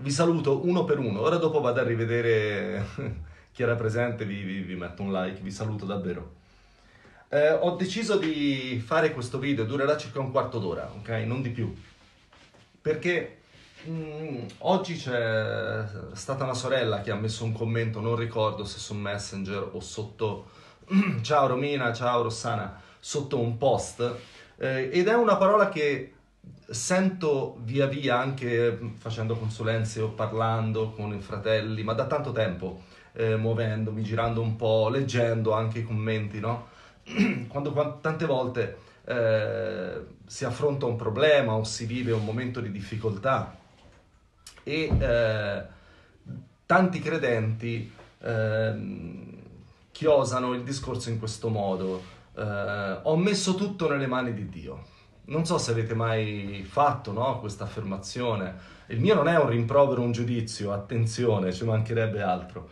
vi saluto uno per uno. Ora dopo vado a rivedere chi era presente, vi, vi, vi metto un like, vi saluto davvero. Eh, ho deciso di fare questo video, durerà circa un quarto d'ora, ok? Non di più. Perché mh, mm, oggi c'è stata una sorella che ha messo un commento, non ricordo se su Messenger o sotto... ciao Romina, ciao Rossana, sotto un post. Eh, ed è una parola che sento via via anche facendo consulenze o parlando con i fratelli, ma da tanto tempo, eh, muovendomi, girando un po', leggendo anche i commenti, no? quando, tante volte eh, si affronta un problema o si vive un momento di difficoltà e eh, tanti credenti eh, chiosano il discorso in questo modo. Eh, ho messo tutto nelle mani di Dio. Non so se avete mai fatto no, questa affermazione. Il mio non è un rimprovero, un giudizio, attenzione, ci mancherebbe altro.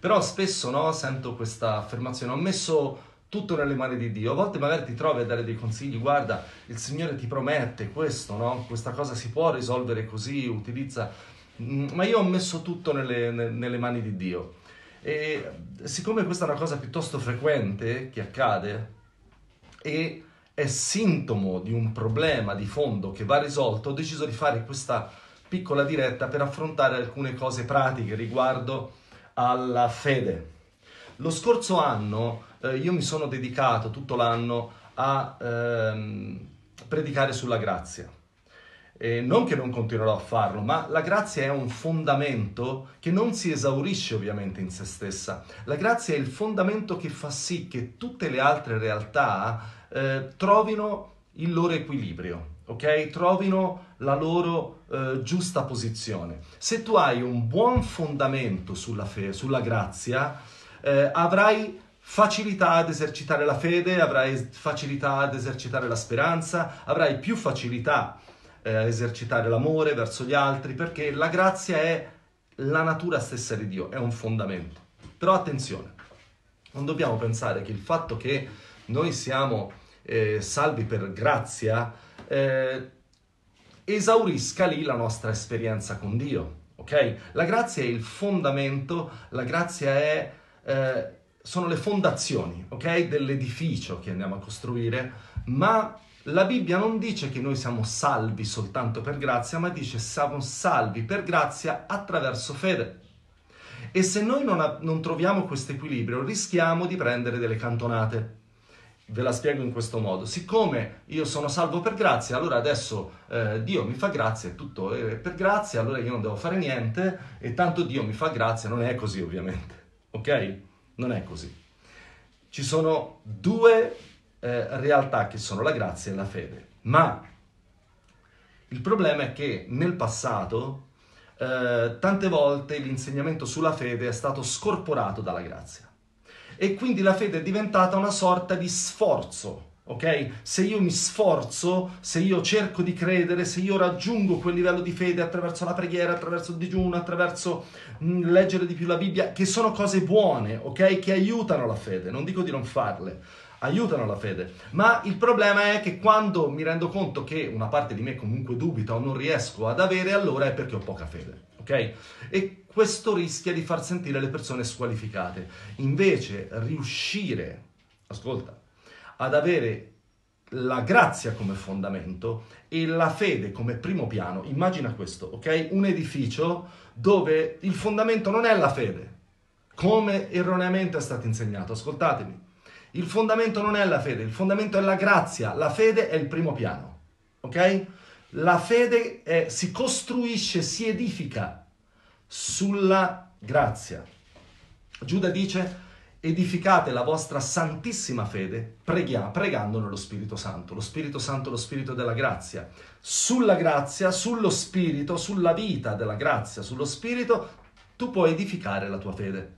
Però spesso no, sento questa affermazione. Ho messo tutto nelle mani di Dio. A volte magari ti trovi a dare dei consigli, guarda, il Signore ti promette questo, no? Questa cosa si può risolvere così, utilizza... Mm, ma io ho messo tutto nelle, nelle mani di Dio. E siccome questa è una cosa piuttosto frequente che accade e è sintomo di un problema di fondo che va risolto, ho deciso di fare questa piccola diretta per affrontare alcune cose pratiche riguardo alla fede. Lo scorso anno eh, io mi sono dedicato tutto l'anno a ehm, predicare sulla grazia. E non che non continuerò a farlo, ma la grazia è un fondamento che non si esaurisce ovviamente in se stessa. La grazia è il fondamento che fa sì che tutte le altre realtà eh, trovino il loro equilibrio, ok? Trovino la loro eh, giusta posizione. Se tu hai un buon fondamento sulla, fe- sulla grazia, eh, avrai facilità ad esercitare la fede, avrai facilità ad esercitare la speranza, avrai più facilità eh, a esercitare l'amore verso gli altri, perché la grazia è la natura stessa di Dio, è un fondamento. Però attenzione, non dobbiamo pensare che il fatto che noi siamo eh, salvi per grazia eh, esaurisca lì la nostra esperienza con Dio, ok? La grazia è il fondamento, la grazia è eh, sono le fondazioni, ok? Dell'edificio che andiamo a costruire, ma la Bibbia non dice che noi siamo salvi soltanto per grazia, ma dice siamo salvi per grazia attraverso fede. E se noi non, non troviamo questo equilibrio, rischiamo di prendere delle cantonate. Ve la spiego in questo modo. Siccome io sono salvo per grazia, allora adesso eh, Dio mi fa grazia, è tutto è per grazia, allora io non devo fare niente e tanto Dio mi fa grazia, non è così ovviamente. Ok? Non è così. Ci sono due eh, realtà che sono la grazia e la fede, ma il problema è che nel passato eh, tante volte l'insegnamento sulla fede è stato scorporato dalla grazia e quindi la fede è diventata una sorta di sforzo ok? Se io mi sforzo, se io cerco di credere, se io raggiungo quel livello di fede attraverso la preghiera, attraverso il digiuno, attraverso mh, mm, leggere di più la Bibbia, che sono cose buone, ok? Che aiutano la fede, non dico di non farle, aiutano la fede. Ma il problema è che quando mi rendo conto che una parte di me comunque dubita o non riesco ad avere, allora è perché ho poca fede, ok? E questo rischia di far sentire le persone squalificate. Invece riuscire, ascolta, ad avere la grazia come fondamento e la fede come primo piano. Immagina questo, ok? Un edificio dove il fondamento non è la fede, come erroneamente è stato insegnato. Ascoltatemi. Il fondamento non è la fede, il fondamento è la grazia, la fede è il primo piano, ok? La fede è, si costruisce, si edifica sulla grazia. Giuda dice edificate la vostra santissima fede preghi- pregando nello Spirito Santo. Lo Spirito Santo lo Spirito della grazia. Sulla grazia, sullo Spirito, sulla vita della grazia, sullo Spirito, tu puoi edificare la tua fede.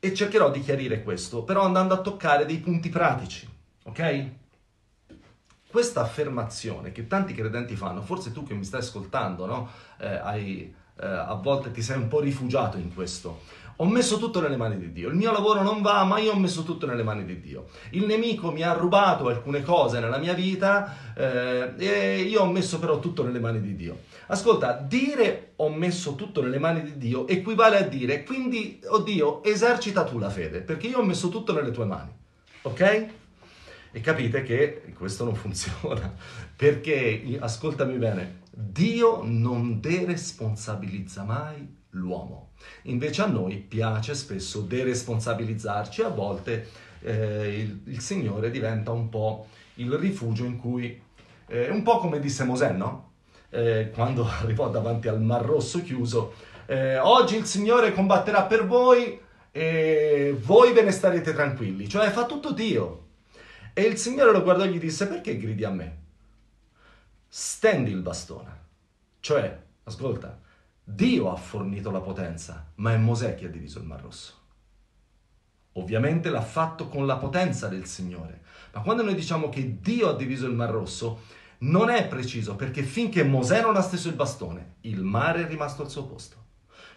E cercherò di chiarire questo, però andando a toccare dei punti pratici, ok? Questa affermazione che tanti credenti fanno, forse tu che mi stai ascoltando, no? Eh, hai eh, a volte ti sei un po' rifugiato in questo. Ho messo tutto nelle mani di Dio. Il mio lavoro non va, ma io ho messo tutto nelle mani di Dio. Il nemico mi ha rubato alcune cose nella mia vita eh, e io ho messo però tutto nelle mani di Dio. Ascolta, dire ho messo tutto nelle mani di Dio equivale a dire quindi, oddio, esercita tu la fede, perché io ho messo tutto nelle tue mani. Ok? E capite che questo non funziona, perché, ascoltami bene, Dio non deresponsabilizza mai l'uomo. Invece a noi piace spesso deresponsabilizzarci, a volte eh, il, il, Signore diventa un po' il rifugio in cui, eh, un po' come disse Mosè, no? Eh, quando arrivò davanti al Mar Rosso chiuso, eh, oggi il Signore combatterà per voi e voi ve ne starete tranquilli, cioè fa tutto Dio. E il Signore lo guardò e gli disse, perché gridi a me? Stendi il bastone. Cioè, ascolta, Dio ha fornito la potenza, ma è Mosè che ha diviso il Mar Rosso. Ovviamente l'ha fatto con la potenza del Signore, ma quando noi diciamo che Dio ha diviso il Mar Rosso, non è preciso perché finché Mosè non ha steso il bastone, il mare è rimasto al suo posto.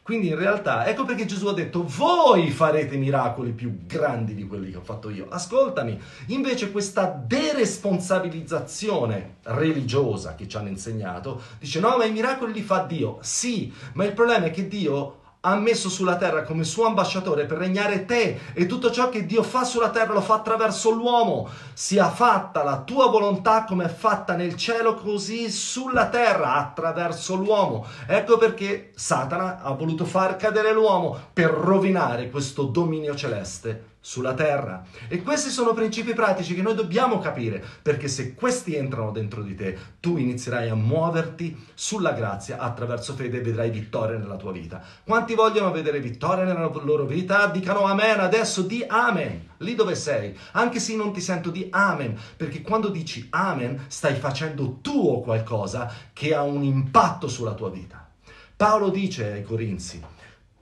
Quindi in realtà, ecco perché Gesù ha detto, voi farete miracoli più grandi di quelli che ho fatto io. Ascoltami, invece questa deresponsabilizzazione religiosa che ci hanno insegnato, dice no, ma i miracoli li fa Dio. Sì, ma il problema è che Dio ha messo sulla terra come suo ambasciatore per regnare te e tutto ciò che Dio fa sulla terra lo fa attraverso l'uomo. Sia fatta la tua volontà come è fatta nel cielo così sulla terra attraverso l'uomo. Ecco perché Satana ha voluto far cadere l'uomo per rovinare questo dominio celeste sulla terra. E questi sono principi pratici che noi dobbiamo capire, perché se questi entrano dentro di te, tu inizierai a muoverti sulla grazia attraverso fede e vedrai vittoria nella tua vita. Quanti vogliono vedere vittoria nella loro vita? Dicano amen, adesso di amen, lì dove sei, anche se non ti sento di amen, perché quando dici amen stai facendo tuo qualcosa che ha un impatto sulla tua vita. Paolo dice ai Corinzi,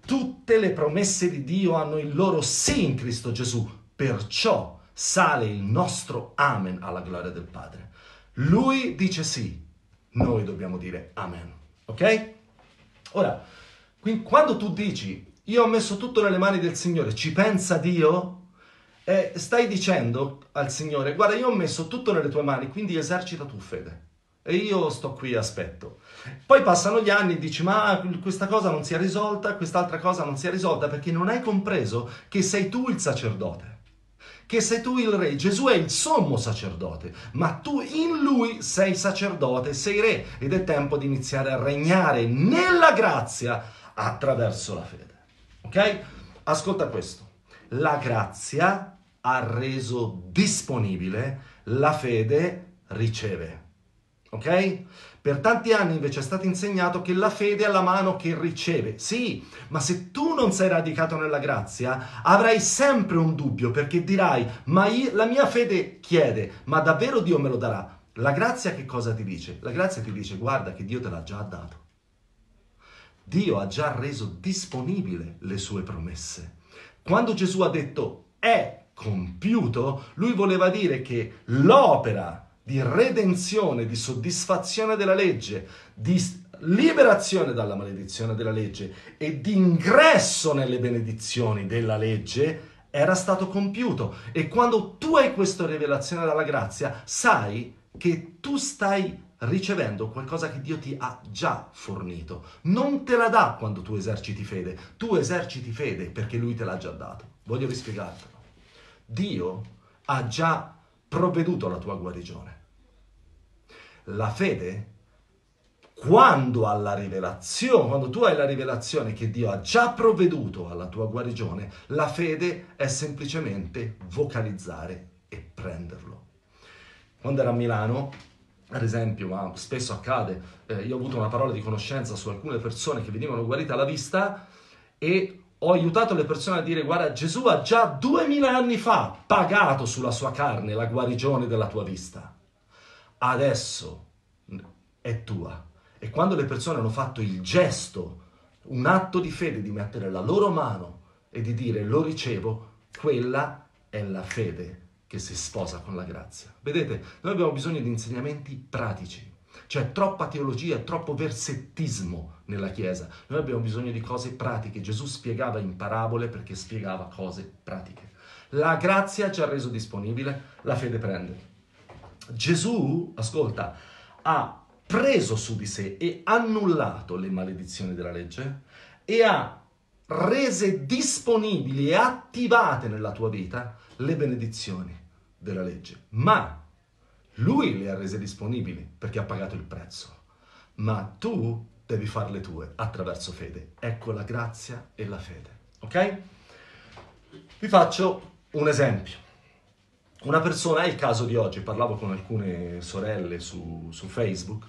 Tutte le promesse di Dio hanno il loro sì in Cristo Gesù, perciò sale il nostro amen alla gloria del Padre. Lui dice sì, noi dobbiamo dire amen. Ok? Ora, quando tu dici io ho messo tutto nelle mani del Signore, ci pensa Dio? Eh, stai dicendo al Signore, guarda, io ho messo tutto nelle tue mani, quindi esercita tu fede e io sto qui aspetto. Poi passano gli anni e dici ma questa cosa non si è risolta, quest'altra cosa non si è risolta perché non hai compreso che sei tu il sacerdote, che sei tu il re. Gesù è il sommo sacerdote, ma tu in lui sei sacerdote, sei re ed è tempo di iniziare a regnare nella grazia attraverso la fede. Ok? Ascolta questo. La grazia ha reso disponibile, la fede riceve. Ok? Per tanti anni invece è stato insegnato che la fede è la mano che riceve. Sì, ma se tu non sei radicato nella grazia, avrai sempre un dubbio perché dirai, ma io, la mia fede chiede, ma davvero Dio me lo darà? La grazia che cosa ti dice? La grazia ti dice, guarda che Dio te l'ha già dato. Dio ha già reso disponibile le sue promesse. Quando Gesù ha detto è compiuto, lui voleva dire che l'opera di redenzione, di soddisfazione della legge, di liberazione dalla maledizione della legge e di ingresso nelle benedizioni della legge era stato compiuto. E quando tu hai questa rivelazione dalla grazia, sai che tu stai ricevendo qualcosa che Dio ti ha già fornito. Non te la dà quando tu eserciti fede, tu eserciti fede perché Lui te l'ha già dato. Voglio rispiegartelo. Dio ha già provveduto alla tua guarigione. La fede, quando alla rivelazione, quando tu hai la rivelazione che Dio ha già provveduto alla tua guarigione, la fede è semplicemente vocalizzare e prenderlo. Quando ero a Milano, ad esempio, ma spesso accade, eh, io ho avuto una parola di conoscenza su alcune persone che venivano guarite alla vista e ho aiutato le persone a dire guarda Gesù ha già duemila anni fa pagato sulla sua carne la guarigione della tua vista adesso è tua. E quando le persone hanno fatto il gesto, un atto di fede di mettere la loro mano e di dire lo ricevo, quella è la fede che si sposa con la grazia. Vedete, noi abbiamo bisogno di insegnamenti pratici. C'è troppa teologia troppo versettismo nella Chiesa. Noi abbiamo bisogno di cose pratiche. Gesù spiegava in parabole perché spiegava cose pratiche. La grazia ci ha reso disponibile, la fede prende. Gesù, ascolta, ha preso su di sé e annullato le maledizioni della legge e ha rese disponibili e attivate nella tua vita le benedizioni della legge. Ma lui le ha rese disponibili perché ha pagato il prezzo. Ma tu devi farle tue attraverso fede. Ecco la grazia e la fede. Ok? Vi faccio un esempio. Una persona, è il caso di oggi, parlavo con alcune sorelle su, su Facebook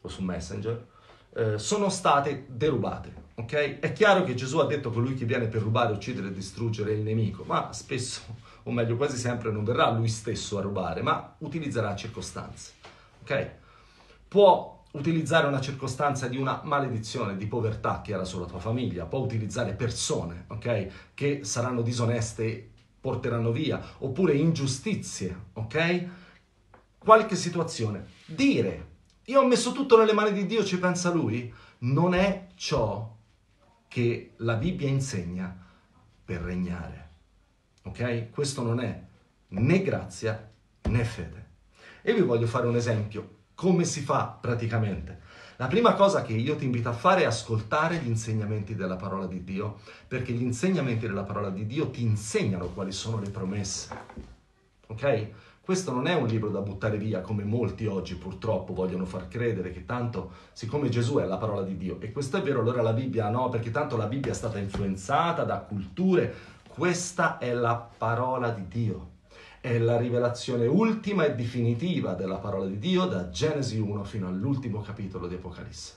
o su Messenger, eh, sono state derubate. Ok? È chiaro che Gesù ha detto colui che viene per rubare, uccidere e distruggere il nemico, ma spesso, o meglio quasi sempre, non verrà lui stesso a rubare, ma utilizzerà circostanze. Ok? Può utilizzare una circostanza di una maledizione, di povertà che era sulla tua famiglia, può utilizzare persone, ok? Che saranno disoneste porteranno via, oppure ingiustizie, ok? Qualche situazione. Dire, io ho messo tutto nelle mani di Dio, ci pensa Lui, non è ciò che la Bibbia insegna per regnare, ok? Questo non è né grazia né fede. E vi voglio fare un esempio, come si fa praticamente. La prima cosa che io ti invito a fare è ascoltare gli insegnamenti della parola di Dio, perché gli insegnamenti della parola di Dio ti insegnano quali sono le promesse. Ok? Questo non è un libro da buttare via come molti oggi purtroppo vogliono far credere che tanto, siccome Gesù è la parola di Dio, e questo è vero, allora la Bibbia no, perché tanto la Bibbia è stata influenzata da culture, questa è la parola di Dio è la rivelazione ultima e definitiva della parola di Dio da Genesi 1 fino all'ultimo capitolo di Apocalisse.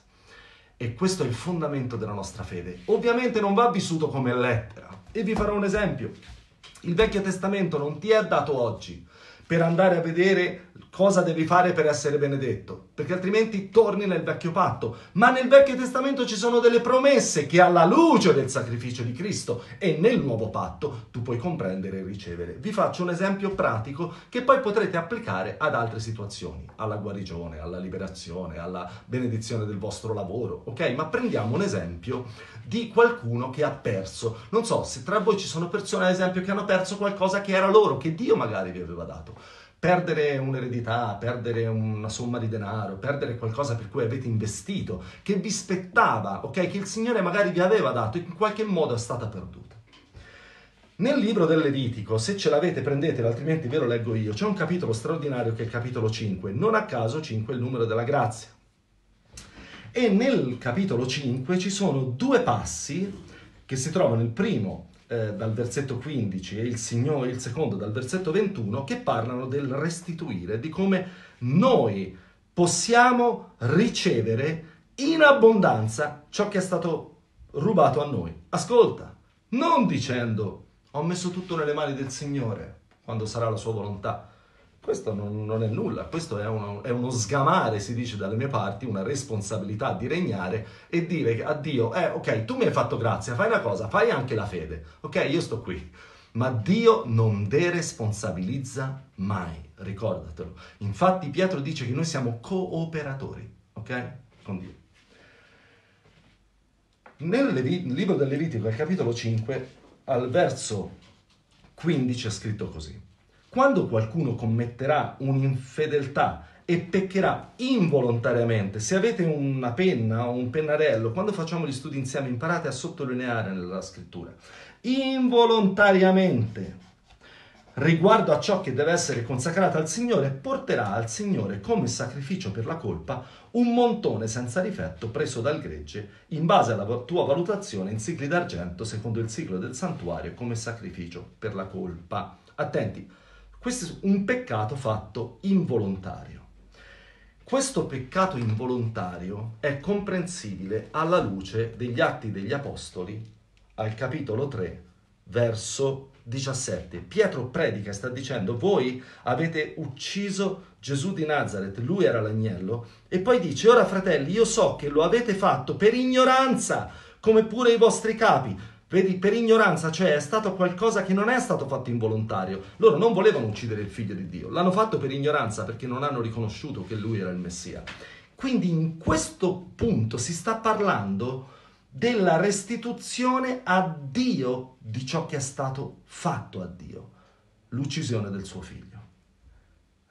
E questo è il fondamento della nostra fede. Ovviamente non va vissuto come lettera. E vi farò un esempio. Il Vecchio Testamento non ti è dato oggi per andare a vedere cosa devi fare per essere benedetto, perché altrimenti torni nel vecchio patto. Ma nel Vecchio Testamento ci sono delle promesse che alla luce del sacrificio di Cristo e nel nuovo patto tu puoi comprendere e ricevere. Vi faccio un esempio pratico che poi potrete applicare ad altre situazioni, alla guarigione, alla liberazione, alla benedizione del vostro lavoro, ok? Ma prendiamo un esempio di qualcuno che ha perso. Non so se tra voi ci sono persone, ad esempio, che hanno perso qualcosa che era loro, che Dio magari vi aveva dato perdere un'eredità, perdere una somma di denaro, perdere qualcosa per cui avete investito, che vi spettava, ok? Che il Signore magari vi aveva dato, in qualche modo è stata perduta. Nel libro del Levitico, se ce l'avete prendetelo, altrimenti ve lo leggo io, c'è un capitolo straordinario che è il capitolo 5, non a caso 5 è il numero della grazia. E nel capitolo 5 ci sono due passi che si trovano, il primo eh, dal versetto 15 e il, Signore, il secondo dal versetto 21 che parlano del restituire, di come noi possiamo ricevere in abbondanza ciò che è stato rubato a noi. Ascolta, non dicendo ho messo tutto nelle mani del Signore quando sarà la sua volontà questo non, non, è nulla, questo è uno, è uno, sgamare, si dice dalle mie parti, una responsabilità di regnare e dire a Dio, eh ok, tu mi hai fatto grazia, fai una cosa, fai anche la fede, ok, io sto qui. Ma Dio non deresponsabilizza mai, ricordatelo. Infatti Pietro dice che noi siamo cooperatori, ok, con Dio. Nel Levi- libro del Levitico, al capitolo 5, al verso 15 è scritto così. Quando qualcuno commetterà un'infedeltà e peccherà involontariamente, se avete una penna o un pennarello, quando facciamo gli studi insieme imparate a sottolineare nella scrittura, involontariamente riguardo a ciò che deve essere consacrato al Signore, porterà al Signore come sacrificio per la colpa un montone senza difetto preso dal gregge in base alla tua valutazione in cicli d'argento secondo il ciclo del santuario come sacrificio per la colpa. Attenti, questo è un peccato fatto involontario. Questo peccato involontario è comprensibile alla luce degli Atti degli Apostoli, al capitolo 3, verso 17. Pietro predica e sta dicendo, voi avete ucciso Gesù di Nazareth, lui era l'agnello, e poi dice, ora fratelli, io so che lo avete fatto per ignoranza, come pure i vostri capi, Vedi, per ignoranza, cioè è stato qualcosa che non è stato fatto involontario. Loro non volevano uccidere il figlio di Dio, l'hanno fatto per ignoranza perché non hanno riconosciuto che lui era il Messia. Quindi in questo punto si sta parlando della restituzione a Dio di ciò che è stato fatto a Dio, l'uccisione del suo figlio.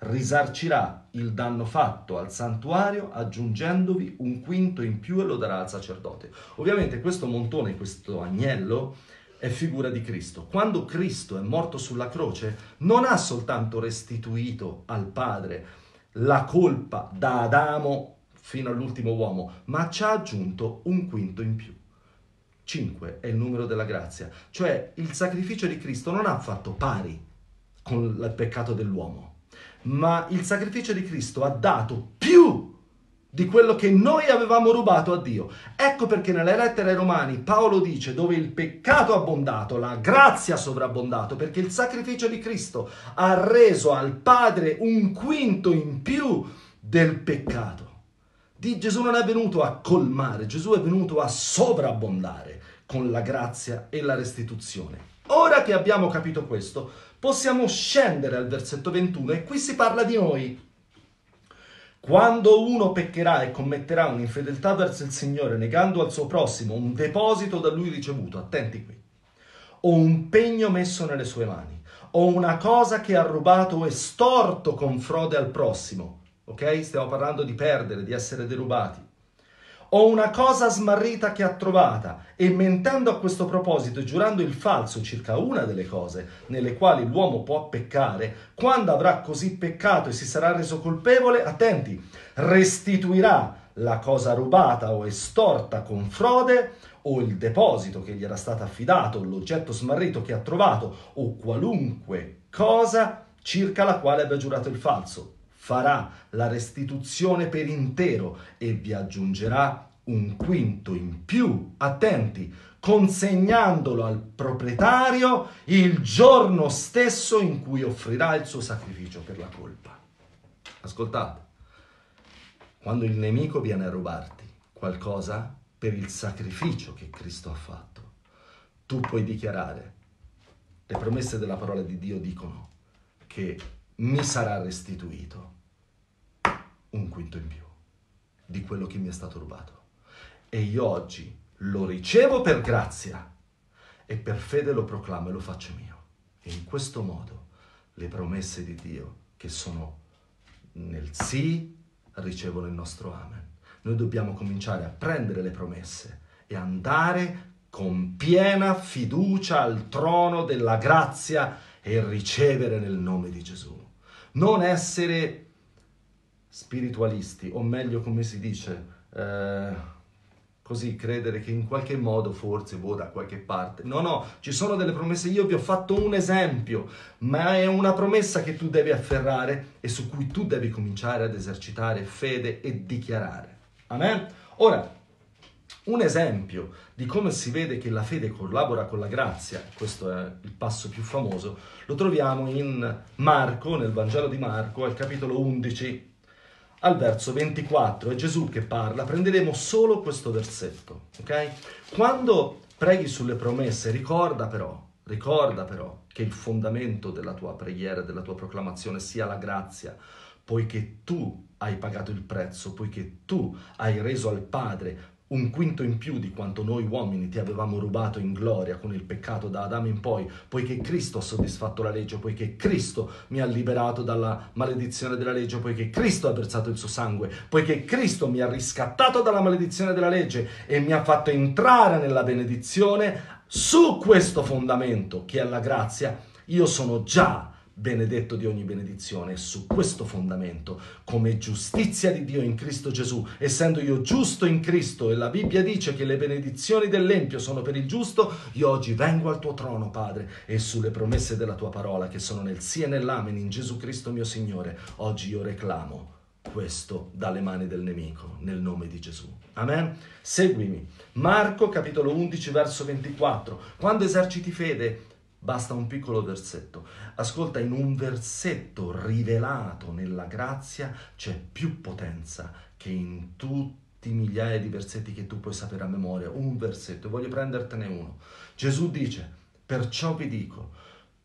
Risarcirà il danno fatto al santuario aggiungendovi un quinto in più e lo darà al sacerdote. Ovviamente questo montone, questo agnello, è figura di Cristo. Quando Cristo è morto sulla croce, non ha soltanto restituito al Padre la colpa da Adamo fino all'ultimo uomo, ma ci ha aggiunto un quinto in più. 5 è il numero della grazia, cioè il sacrificio di Cristo non ha fatto pari con il peccato dell'uomo, ma il sacrificio di Cristo ha dato più di quello che noi avevamo rubato a Dio. Ecco perché nelle lettere ai Romani Paolo dice dove il peccato ha abbondato, la grazia ha sovrabbondato, perché il sacrificio di Cristo ha reso al Padre un quinto in più del peccato. Di Gesù non è venuto a colmare, Gesù è venuto a sovrabbondare con la grazia e la restituzione. Ora che abbiamo capito questo, possiamo scendere al versetto 21 e qui si parla di noi. Quando uno peccherà e commetterà un'infedeltà verso il Signore, negando al suo prossimo un deposito da lui ricevuto, attenti qui, o un pegno messo nelle sue mani, o una cosa che ha rubato o estorto con frode al prossimo, ok? Stiamo parlando di perdere, di essere derubati o una cosa smarrita che ha trovata, e mentendo a questo proposito e giurando il falso circa una delle cose nelle quali l'uomo può peccare, quando avrà così peccato e si sarà reso colpevole, attenti, restituirà la cosa rubata o estorta con frode, o il deposito che gli era stato affidato, l'oggetto smarrito che ha trovato, o qualunque cosa circa la quale abbia giurato il falso farà la restituzione per intero e vi aggiungerà un quinto in più, attenti, consegnandolo al proprietario il giorno stesso in cui offrirà il suo sacrificio per la colpa. Ascoltate, quando il nemico viene a rubarti qualcosa per il sacrificio che Cristo ha fatto, tu puoi dichiarare, le promesse della parola di Dio dicono che mi sarà restituito un quinto in più di quello che mi è stato rubato. E io oggi lo ricevo per grazia e per fede lo proclamo e lo faccio mio. E in questo modo le promesse di Dio che sono nel sì ricevono il nostro amen. Noi dobbiamo cominciare a prendere le promesse e andare con piena fiducia al trono della grazia e ricevere nel nome di Gesù. Non essere spiritualisti, o meglio come si dice, eh, così credere che in qualche modo forse vuoi da qualche parte. No, no, ci sono delle promesse, io vi ho fatto un esempio, ma è una promessa che tu devi afferrare e su cui tu devi cominciare ad esercitare fede e dichiarare. Amen? Ora, un esempio di come si vede che la fede collabora con la grazia, questo è il passo più famoso, lo troviamo in Marco, nel Vangelo di Marco, al capitolo 11, al verso 24, è Gesù che parla, prenderemo solo questo versetto, ok? Quando preghi sulle promesse, ricorda però, ricorda però che il fondamento della tua preghiera, della tua proclamazione sia la grazia, poiché tu hai pagato il prezzo, poiché tu hai reso al Padre un quinto in più di quanto noi uomini ti avevamo rubato in gloria con il peccato da Adamo in poi, poiché Cristo ha soddisfatto la legge, poiché Cristo mi ha liberato dalla maledizione della legge, poiché Cristo ha versato il suo sangue, poiché Cristo mi ha riscattato dalla maledizione della legge e mi ha fatto entrare nella benedizione, su questo fondamento che è la grazia, io sono già benedetto di ogni benedizione su questo fondamento, come giustizia di Dio in Cristo Gesù, essendo io giusto in Cristo e la Bibbia dice che le benedizioni dell'Empio sono per il giusto, io oggi vengo al tuo trono, Padre, e sulle promesse della tua parola che sono nel sì e nell'amen in Gesù Cristo mio Signore, oggi io reclamo questo dalle mani del nemico, nel nome di Gesù. Amen? Seguimi. Marco capitolo 11 verso 24. Quando eserciti fede, Basta un piccolo versetto. Ascolta, in un versetto rivelato nella grazia c'è più potenza che in tutti i migliaia di versetti che tu puoi sapere a memoria. Un versetto, voglio prendertene uno. Gesù dice, perciò vi dico,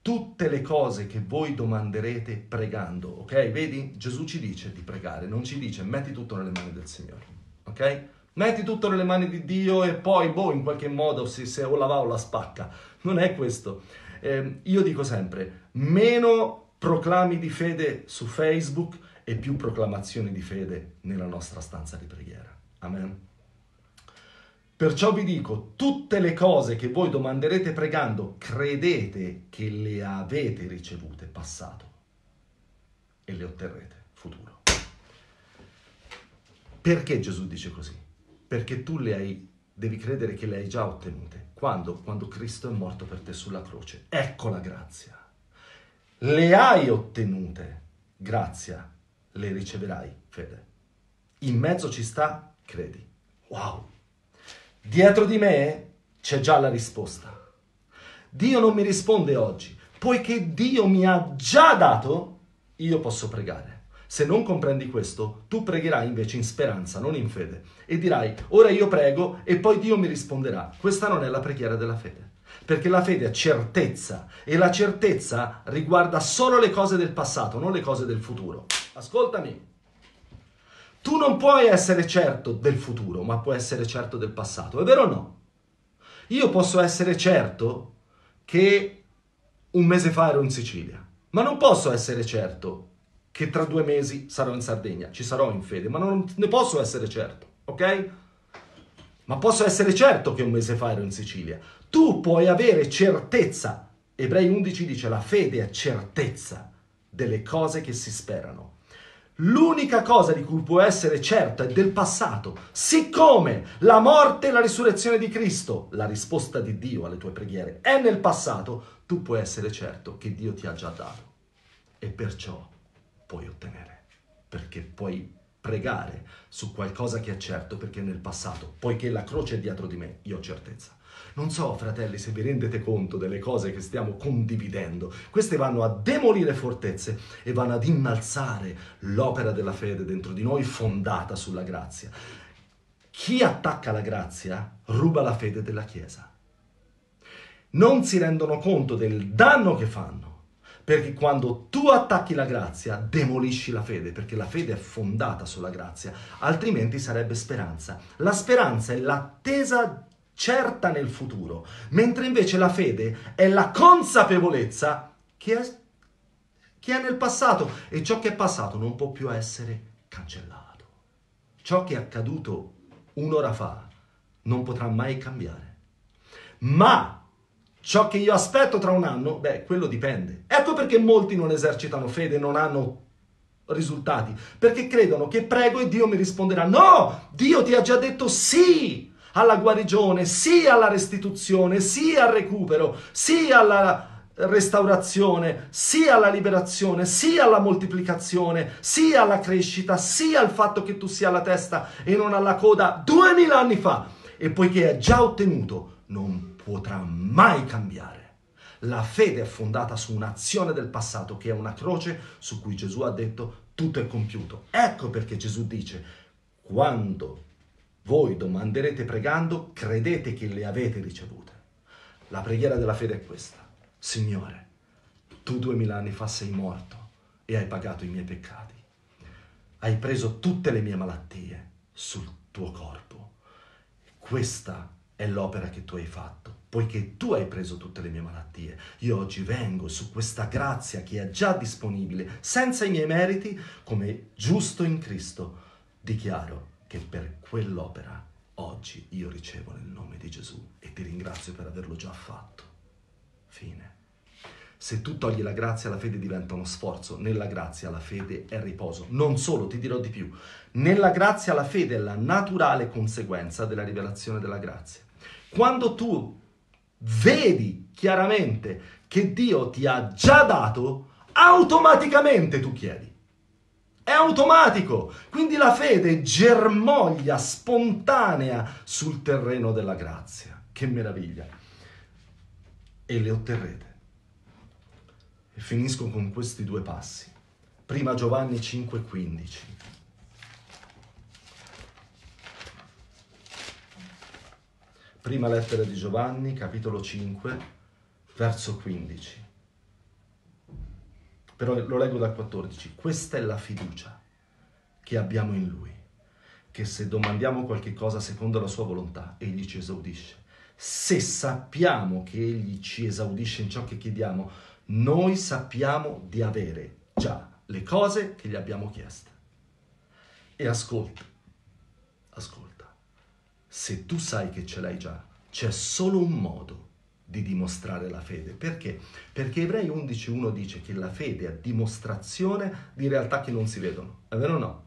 tutte le cose che voi domanderete pregando, ok? Vedi? Gesù ci dice di pregare, non ci dice metti tutto nelle mani del Signore, ok? Metti tutto nelle mani di Dio e poi, boh, in qualche modo se, se o la va o la spacca. Non è questo. Eh, io dico sempre, meno proclami di fede su Facebook e più proclamazioni di fede nella nostra stanza di preghiera. Amen. Perciò vi dico, tutte le cose che voi domanderete pregando, credete che le avete ricevute passato e le otterrete futuro. Perché Gesù dice così? Perché tu le hai, devi credere che le hai già ottenute. Quando? Quando Cristo è morto per te sulla croce. Ecco la grazia. Le hai ottenute, grazia, le riceverai, fede. In mezzo ci sta, credi. Wow! Dietro di me c'è già la risposta. Dio non mi risponde oggi, poiché Dio mi ha già dato, io posso pregare. Se non comprendi questo, tu pregherai invece in speranza, non in fede, e dirai, ora io prego e poi Dio mi risponderà. Questa non è la preghiera della fede, perché la fede è certezza e la certezza riguarda solo le cose del passato, non le cose del futuro. Ascoltami. Tu non puoi essere certo del futuro, ma puoi essere certo del passato, è vero o no? Io posso essere certo che un mese fa ero in Sicilia, ma non posso essere certo che tra due mesi sarò in Sardegna, ci sarò in fede, ma non ne posso essere certo, ok? Ma posso essere certo che un mese fa ero in Sicilia. Tu puoi avere certezza. Ebrei 11 dice la fede è certezza delle cose che si sperano. L'unica cosa di cui può essere certo è del passato. Siccome la morte e la risurrezione di Cristo, la risposta di Dio alle tue preghiere, è nel passato, tu puoi essere certo che Dio ti ha già dato. E perciò puoi ottenere. Perché puoi pregare su qualcosa che è certo perché nel passato, poiché la croce è dietro di me, io ho certezza. Non so, fratelli, se vi rendete conto delle cose che stiamo condividendo. Queste vanno a demolire fortezze e vanno ad innalzare l'opera della fede dentro di noi fondata sulla grazia. Chi attacca la grazia ruba la fede della Chiesa. Non si rendono conto del danno che fanno perché quando tu attacchi la grazia, demolisci la fede, perché la fede è fondata sulla grazia, altrimenti sarebbe speranza. La speranza è l'attesa certa nel futuro, mentre invece la fede è la consapevolezza che è, che è nel passato e ciò che è passato non può più essere cancellato. Ciò che è accaduto un'ora fa non potrà mai cambiare. Ma ciò che io aspetto tra un anno, beh, quello dipende. Ecco perché molti non esercitano fede, non hanno risultati, perché credono che prego e Dio mi risponderà. No, Dio ti ha già detto sì alla guarigione, sia alla restituzione, sia al recupero, sia alla restaurazione, sia alla liberazione, sia alla moltiplicazione, sia alla crescita, sia al fatto che tu sia la testa e non alla coda duemila anni fa. E poiché è già ottenuto, non potrà mai cambiare. La fede è fondata su un'azione del passato che è una croce su cui Gesù ha detto tutto è compiuto. Ecco perché Gesù dice quando voi domanderete pregando, credete che le avete ricevute. La preghiera della fede è questa. Signore, tu duemila anni fa sei morto e hai pagato i miei peccati. Hai preso tutte le mie malattie sul tuo corpo. Questa è l'opera che tu hai fatto, poiché tu hai preso tutte le mie malattie. Io oggi vengo su questa grazia che è già disponibile, senza i miei meriti, come giusto in Cristo. Dichiaro che per quell'opera oggi io ricevo nel nome di Gesù e ti ringrazio per averlo già fatto. Fine. Se tu togli la grazia, la fede diventa uno sforzo. Nella grazia la fede è riposo. Non solo, ti dirò di più. Nella grazia la fede è la naturale conseguenza della rivelazione della grazia. Quando tu vedi chiaramente che Dio ti ha già dato, automaticamente tu chiedi. È automatico. Quindi la fede germoglia spontanea sul terreno della grazia. Che meraviglia. E le otterrete. E finisco con questi due passi. Prima Giovanni 5:15. Prima lettera di Giovanni, capitolo 5, verso 15. però lo leggo dal 14. Questa è la fiducia che abbiamo in Lui, che se domandiamo qualche cosa secondo la sua volontà, Egli ci esaudisce. Se sappiamo che Egli ci esaudisce in ciò che chiediamo, noi sappiamo di avere già le cose che gli abbiamo chieste. E ascolta, ascolta, se tu sai che ce l'hai già, c'è solo un modo di dimostrare la fede. Perché? Perché Ebrei 11.1 dice che la fede è dimostrazione di realtà che non si vedono. È vero o no?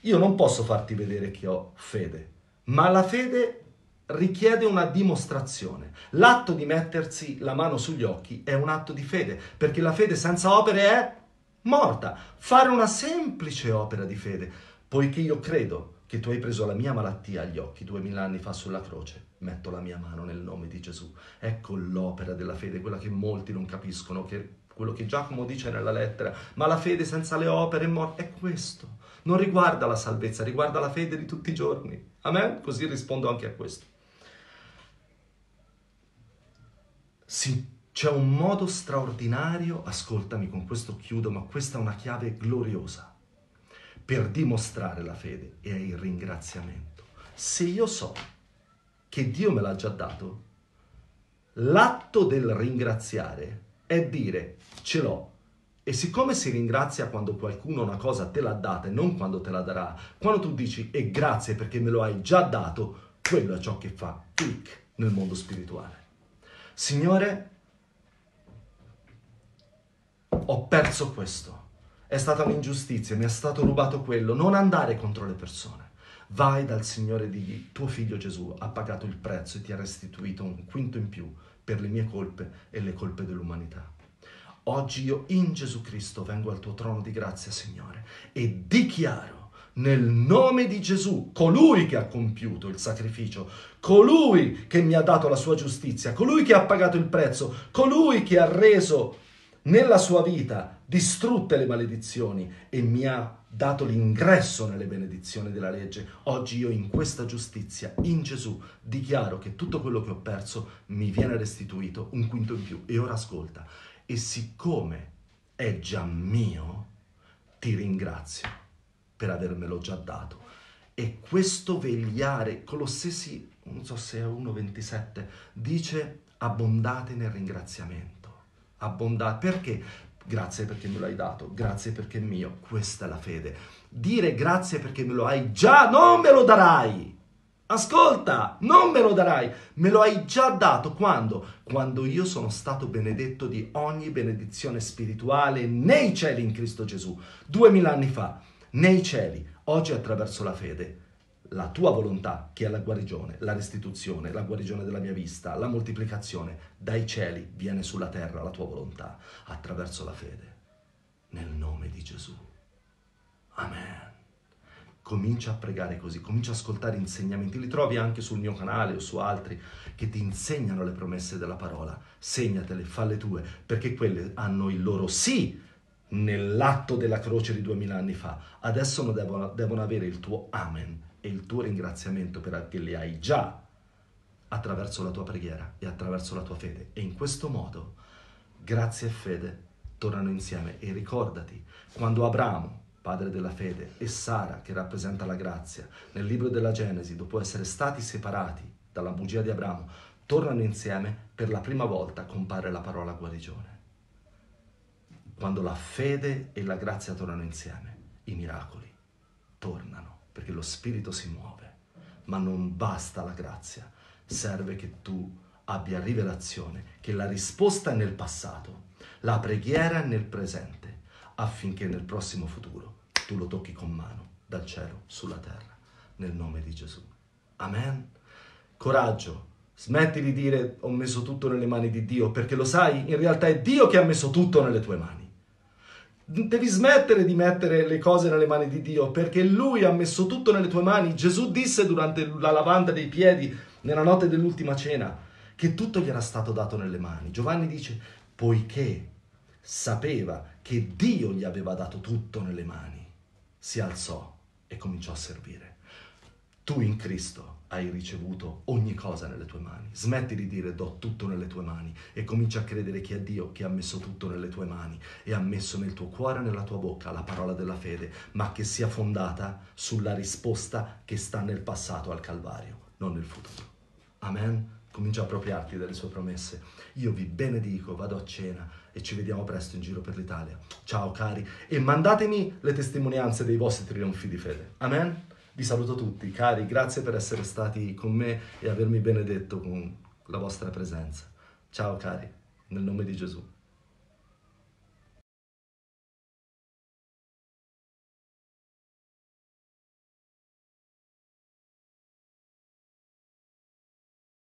Io non posso farti vedere che ho fede, ma la fede richiede una dimostrazione. L'atto di mettersi la mano sugli occhi è un atto di fede, perché la fede senza opere è morta. Fare una semplice opera di fede, poiché io credo che tu hai preso la mia malattia agli occhi duemila anni fa sulla croce, metto la mia mano nel nome di Gesù. Ecco l'opera della fede, quella che molti non capiscono, che quello che Giacomo dice nella lettera, ma la fede senza le opere è morta. È questo. Non riguarda la salvezza, riguarda la fede di tutti i giorni. Amen? Così rispondo anche a questo. Sì, c'è un modo straordinario, ascoltami con questo chiudo, ma questa è una chiave gloriosa per dimostrare la fede è il ringraziamento. Se io so che Dio me l'ha già dato, l'atto del ringraziare è dire ce l'ho. E siccome si ringrazia quando qualcuno una cosa te l'ha data e non quando te la darà, quando tu dici e grazie perché me lo hai già dato, quello è ciò che fa click nel mondo spirituale. Signore, ho perso questo. È stata un'ingiustizia, mi è stato rubato quello. Non andare contro le persone. Vai dal Signore e digli, tuo figlio Gesù ha pagato il prezzo e ti ha restituito un quinto in più per le mie colpe e le colpe dell'umanità. Oggi io in Gesù Cristo vengo al tuo trono di grazia, Signore, e dichiaro nel nome di Gesù, colui che ha compiuto il sacrificio, colui che mi ha dato la sua giustizia, colui che ha pagato il prezzo, colui che ha reso nella sua vita distrutte le maledizioni e mi ha dato l'ingresso nelle benedizioni della legge. Oggi io in questa giustizia, in Gesù, dichiaro che tutto quello che ho perso mi viene restituito un quinto in più. E ora ascolta, e siccome è già mio, ti ringrazio per avermelo già dato. E questo vegliare, Colossesi, non so se è 1,27, dice abbondate nel ringraziamento abbondante. Perché? Grazie perché me lo hai dato, grazie perché è mio. Questa è la fede. Dire grazie perché me lo hai già, non me lo darai. Ascolta, non me lo darai, me lo hai già dato quando? Quando io sono stato benedetto di ogni benedizione spirituale nei cieli in Cristo Gesù, duemila anni fa, nei cieli, oggi attraverso la fede la tua volontà, che è la guarigione, la restituzione, la guarigione della mia vista, la moltiplicazione, dai cieli viene sulla terra la tua volontà, attraverso la fede, nel nome di Gesù. Amen. Comincia a pregare così, comincia a ascoltare insegnamenti, li trovi anche sul mio canale o su altri che ti insegnano le promesse della parola. Segnatele, falle tue, perché quelle hanno il loro sì nell'atto della croce di duemila anni fa. Adesso devono, devono avere il tuo amen e il tuo ringraziamento perché li hai già attraverso la tua preghiera e attraverso la tua fede. E in questo modo, grazie e fede tornano insieme. E ricordati, quando Abramo, padre della fede, e Sara, che rappresenta la grazia, nel libro della Genesi, dopo essere stati separati dalla bugia di Abramo, tornano insieme, per la prima volta compare la parola guarigione. Quando la fede e la grazia tornano insieme, i miracoli tornano perché lo Spirito si muove, ma non basta la grazia, serve che tu abbia rivelazione, che la risposta è nel passato, la preghiera è nel presente, affinché nel prossimo futuro tu lo tocchi con mano dal cielo sulla terra, nel nome di Gesù. Amen. Coraggio, smetti di dire ho messo tutto nelle mani di Dio, perché lo sai, in realtà è Dio che ha messo tutto nelle tue mani. Devi smettere di mettere le cose nelle mani di Dio perché Lui ha messo tutto nelle tue mani. Gesù disse durante la lavanda dei piedi nella notte dell'ultima cena che tutto gli era stato dato nelle mani. Giovanni dice, poiché sapeva che Dio gli aveva dato tutto nelle mani, si alzò e cominciò a servire. Tu in Cristo hai ricevuto ogni cosa nelle tue mani. Smetti di dire do tutto nelle tue mani e comincia a credere che è Dio che ha messo tutto nelle tue mani e ha messo nel tuo cuore e nella tua bocca la parola della fede, ma che sia fondata sulla risposta che sta nel passato al Calvario, non nel futuro. Amen. Comincia a appropriarti delle sue promesse. Io vi benedico, vado a cena e ci vediamo presto in giro per l'Italia. Ciao cari e mandatemi le testimonianze dei vostri trionfi di fede. Amen. Vi saluto tutti, cari, grazie per essere stati con me e avermi benedetto con la vostra presenza. Ciao cari, nel nome di Gesù.